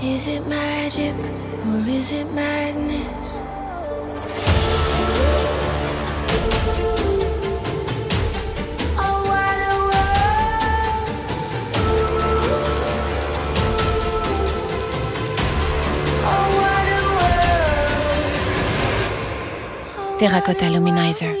Is it magic or is it madness? Terracotta Luminizer.